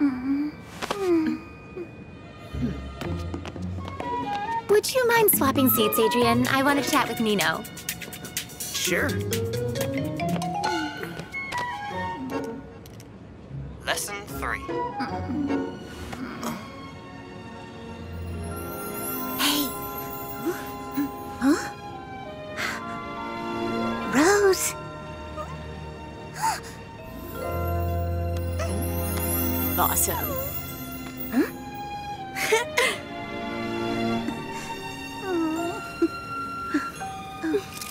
Mm-hmm. Would you mind swapping seats, Adrien? I want to chat with Nino. Sure. Lesson three. Hey. Huh? Rose. Awesome. Huh?